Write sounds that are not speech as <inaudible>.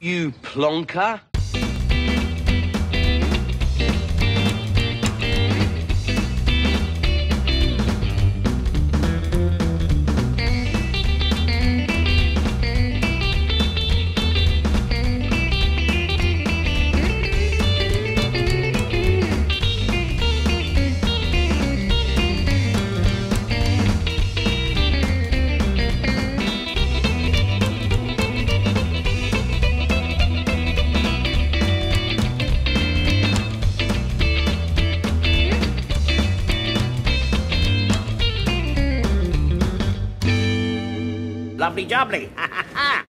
You plonker. Lovely jubbly. <laughs>